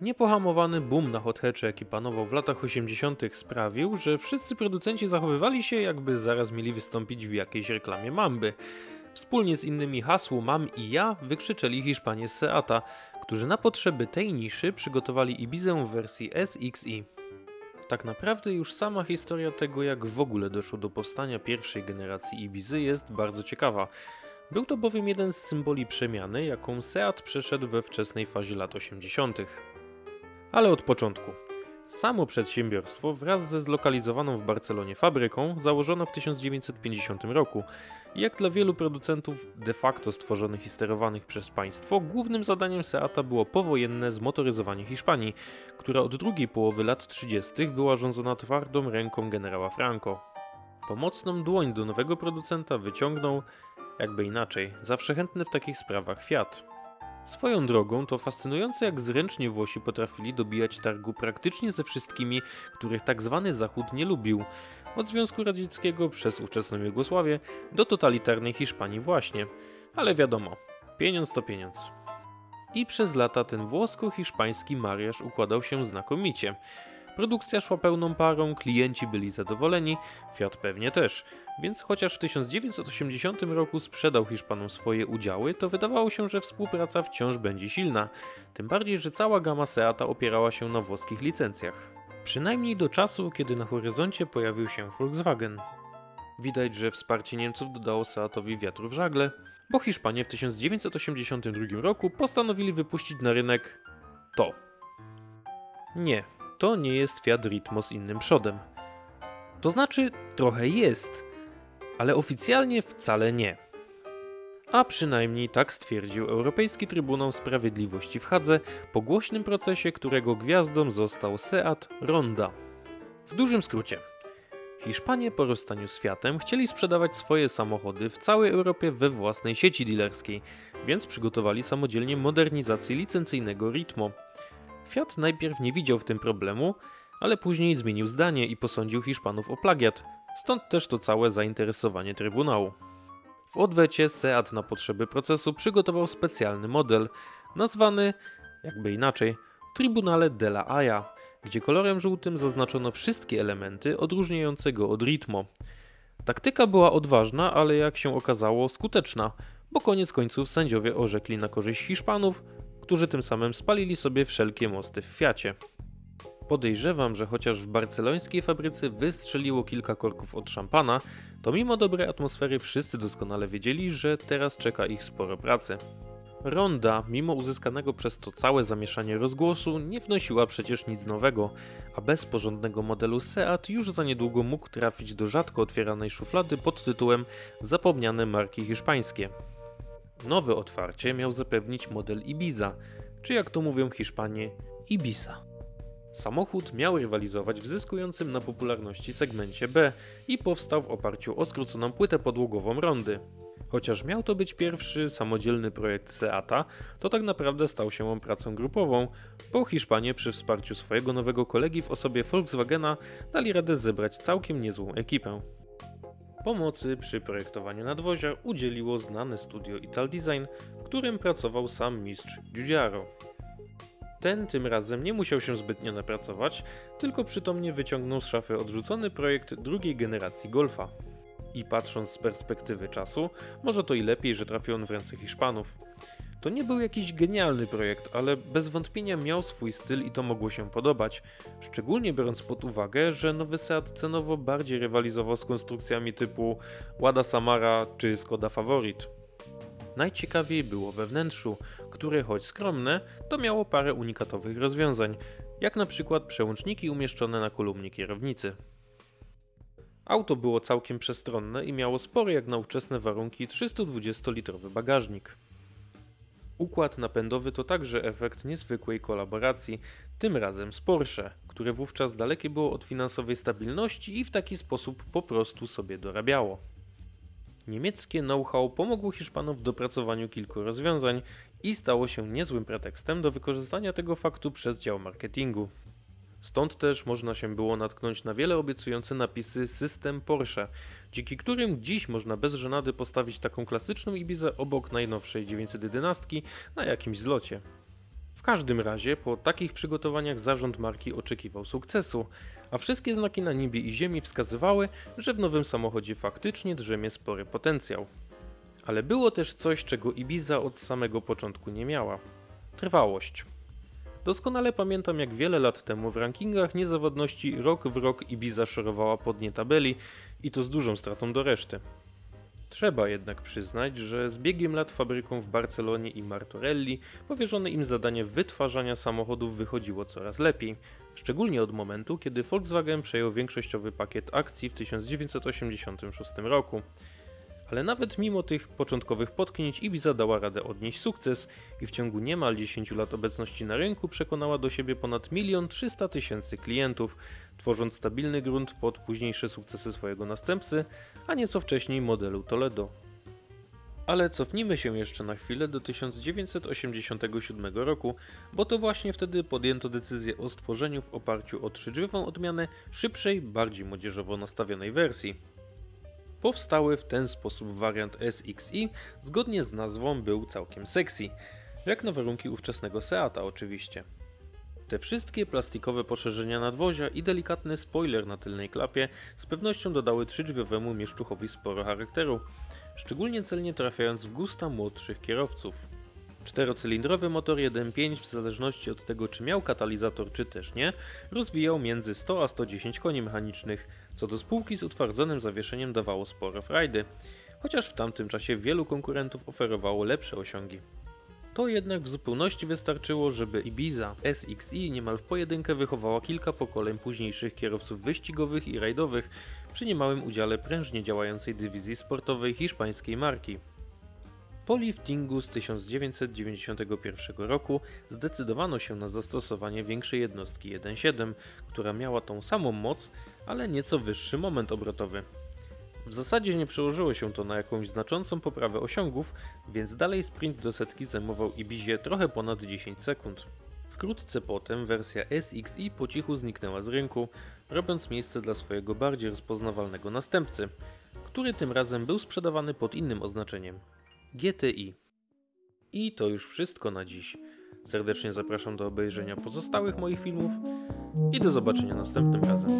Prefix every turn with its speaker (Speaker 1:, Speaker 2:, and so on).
Speaker 1: Niepohamowany boom na hot hatche, jaki panował w latach 80., sprawił, że wszyscy producenci zachowywali się, jakby zaraz mieli wystąpić w jakiejś reklamie Mamby. Wspólnie z innymi hasło Mam i ja wykrzyczeli Hiszpanie z Seata, którzy na potrzeby tej niszy przygotowali Ibizę w wersji SXI. Tak naprawdę już sama historia tego, jak w ogóle doszło do powstania pierwszej generacji Ibizy jest bardzo ciekawa. Był to bowiem jeden z symboli przemiany, jaką Seat przeszedł we wczesnej fazie lat 80. Ale od początku. Samo przedsiębiorstwo wraz ze zlokalizowaną w Barcelonie fabryką założono w 1950 roku. Jak dla wielu producentów de facto stworzonych i sterowanych przez państwo, głównym zadaniem Seata było powojenne zmotoryzowanie Hiszpanii, która od drugiej połowy lat 30. była rządzona twardą ręką generała Franco. Pomocną dłoń do nowego producenta wyciągnął, jakby inaczej, zawsze chętny w takich sprawach Fiat. Swoją drogą to fascynujące, jak zręcznie Włosi potrafili dobijać targu praktycznie ze wszystkimi, których tak zwany Zachód nie lubił. Od Związku Radzieckiego przez ówczesną Jugosławię do totalitarnej Hiszpanii właśnie. Ale wiadomo, pieniądz to pieniądz. I przez lata ten włosko-hiszpański mariaż układał się znakomicie. Produkcja szła pełną parą, klienci byli zadowoleni, Fiat pewnie też. Więc chociaż w 1980 roku sprzedał Hiszpanom swoje udziały, to wydawało się, że współpraca wciąż będzie silna. Tym bardziej, że cała gama Seata opierała się na włoskich licencjach. Przynajmniej do czasu, kiedy na horyzoncie pojawił się Volkswagen. Widać, że wsparcie Niemców dodało Seatowi wiatru w żagle, bo Hiszpanie w 1982 roku postanowili wypuścić na rynek to. Nie, to nie jest Fiat Ritmo z innym przodem. To znaczy, trochę jest, ale oficjalnie wcale nie. A przynajmniej tak stwierdził Europejski Trybunał Sprawiedliwości w Hadze po głośnym procesie, którego gwiazdą został Seat Ronda. W dużym skrócie, Hiszpanie po rozstaniu z Fiatem chcieli sprzedawać swoje samochody w całej Europie we własnej sieci dealerskiej, więc przygotowali samodzielnie modernizację licencyjnego Ritmo. Fiat najpierw nie widział w tym problemu, ale później zmienił zdanie i posądził Hiszpanów o plagiat, stąd też to całe zainteresowanie Trybunału. W odwecie Seat na potrzeby procesu przygotował specjalny model, nazwany, jakby inaczej, Tribunale della Aia, gdzie kolorem żółtym zaznaczono wszystkie elementy odróżniające go od Ritmo. Taktyka była odważna, ale jak się okazało skuteczna, bo koniec końców sędziowie orzekli na korzyść Hiszpanów, którzy tym samym spalili sobie wszelkie mosty w Fiacie. Podejrzewam, że chociaż w barcelońskiej fabryce wystrzeliło kilka korków od szampana, to mimo dobrej atmosfery wszyscy doskonale wiedzieli, że teraz czeka ich sporo pracy. Ronda, mimo uzyskanego przez to całe zamieszanie rozgłosu, nie wnosiła przecież nic nowego, a bez porządnego modelu Seat już za niedługo mógł trafić do rzadko otwieranej szuflady pod tytułem Zapomniane marki hiszpańskie. Nowe otwarcie miał zapewnić model Ibiza, czy jak to mówią Hiszpanie, Ibiza. Samochód miał rywalizować w zyskującym na popularności segmencie B i powstał w oparciu o skróconą płytę podłogową rondy. Chociaż miał to być pierwszy samodzielny projekt Seata, to tak naprawdę stał się on pracą grupową, bo Hiszpanie przy wsparciu swojego nowego kolegi w osobie Volkswagena dali radę zebrać całkiem niezłą ekipę. Pomocy przy projektowaniu nadwozia udzieliło znane studio Ital Design, w którym pracował sam mistrz Giugiaro. Ten tym razem nie musiał się zbytnio napracować, tylko przytomnie wyciągnął z szafy odrzucony projekt drugiej generacji Golfa. I patrząc z perspektywy czasu, może to i lepiej, że trafił on w ręce Hiszpanów. To nie był jakiś genialny projekt, ale bez wątpienia miał swój styl i to mogło się podobać, szczególnie biorąc pod uwagę, że nowy Seat cenowo bardziej rywalizował z konstrukcjami typu Łada Samara czy Skoda Favorit. Najciekawiej było we wnętrzu, które choć skromne, to miało parę unikatowych rozwiązań, jak na przykład przełączniki umieszczone na kolumnie kierownicy. Auto było całkiem przestronne i miało spory jak na ówczesne warunki 320-litrowy bagażnik. Układ napędowy to także efekt niezwykłej kolaboracji, tym razem z Porsche, które wówczas dalekie było od finansowej stabilności i w taki sposób po prostu sobie dorabiało. Niemieckie know-how pomogło Hiszpanom w dopracowaniu kilku rozwiązań i stało się niezłym pretekstem do wykorzystania tego faktu przez dział marketingu. Stąd też można się było natknąć na wiele obiecujące napisy System Porsche, dzięki którym dziś można bez żenady postawić taką klasyczną Ibizę obok najnowszej 911 na jakimś zlocie. W każdym razie po takich przygotowaniach zarząd marki oczekiwał sukcesu, a wszystkie znaki na niebie i ziemi wskazywały, że w nowym samochodzie faktycznie drzemie spory potencjał. Ale było też coś, czego Ibiza od samego początku nie miała. Trwałość. Doskonale pamiętam, jak wiele lat temu w rankingach niezawodności rok w rok Ibiza szorowała po dnie tabeli i to z dużą stratą do reszty. Trzeba jednak przyznać, że z biegiem lat fabryką w Barcelonie i Martorelli powierzone im zadanie wytwarzania samochodów wychodziło coraz lepiej, szczególnie od momentu, kiedy Volkswagen przejął większościowy pakiet akcji w 1986 roku ale nawet mimo tych początkowych potknięć Ibiza dała radę odnieść sukces i w ciągu niemal 10 lat obecności na rynku przekonała do siebie ponad 1 300 tysięcy klientów, tworząc stabilny grunt pod późniejsze sukcesy swojego następcy, a nieco wcześniej modelu Toledo. Ale cofnijmy się jeszcze na chwilę do 1987 roku, bo to właśnie wtedy podjęto decyzję o stworzeniu w oparciu o trzydrzwiową odmianę szybszej, bardziej młodzieżowo nastawionej wersji. Powstały w ten sposób wariant SXI, zgodnie z nazwą był całkiem sexy, jak na warunki ówczesnego Seata oczywiście. Te wszystkie plastikowe poszerzenia nadwozia i delikatny spoiler na tylnej klapie z pewnością dodały trzydrzwiowemu mieszczuchowi sporo charakteru, szczególnie celnie trafiając w gusta młodszych kierowców. Czterocylindrowy motor 1.5 w zależności od tego czy miał katalizator czy też nie, rozwijał między 100 a 110 koni mechanicznych, co do spółki z utwardzonym zawieszeniem dawało sporo frajdy, chociaż w tamtym czasie wielu konkurentów oferowało lepsze osiągi. To jednak w zupełności wystarczyło, żeby Ibiza SXI niemal w pojedynkę wychowała kilka pokoleń późniejszych kierowców wyścigowych i rajdowych przy niemałym udziale prężnie działającej dywizji sportowej hiszpańskiej marki. Po liftingu z 1991 roku zdecydowano się na zastosowanie większej jednostki 1.7, która miała tą samą moc, ale nieco wyższy moment obrotowy. W zasadzie nie przełożyło się to na jakąś znaczącą poprawę osiągów, więc dalej sprint do setki zajmował Ibizie trochę ponad 10 sekund. Wkrótce potem wersja SXI po cichu zniknęła z rynku, robiąc miejsce dla swojego bardziej rozpoznawalnego następcy, który tym razem był sprzedawany pod innym oznaczeniem GTI. I to już wszystko na dziś. Serdecznie zapraszam do obejrzenia pozostałych moich filmów i do zobaczenia następnym razem.